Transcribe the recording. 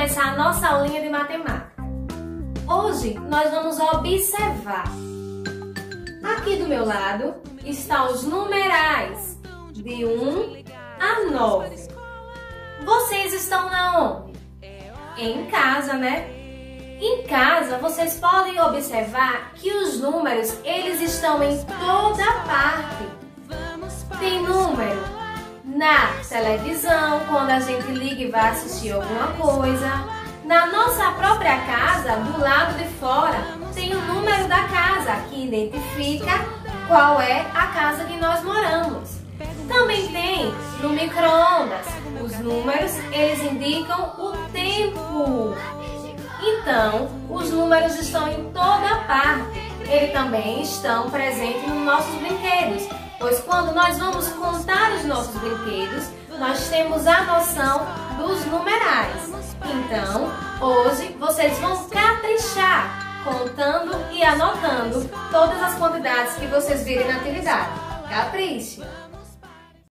começar a nossa aulinha de matemática. Hoje nós vamos observar. Aqui do meu lado estão os numerais de 1 a 9. Vocês estão na onde? Em casa, né? Em casa, vocês podem observar que os números, eles estão em toda parte. Televisão, quando a gente liga e vai assistir alguma coisa. Na nossa própria casa, do lado de fora, tem o número da casa, que identifica qual é a casa que nós moramos. Também tem no micro-ondas. Os números, eles indicam o tempo. Então, os números estão em toda parte. Eles também estão presentes nos nossos brinquedos, pois quando nós vamos contar os nossos brinquedos, nós temos a noção dos numerais. Então, hoje vocês vão caprichar contando e anotando todas as quantidades que vocês virem na atividade. Capriche!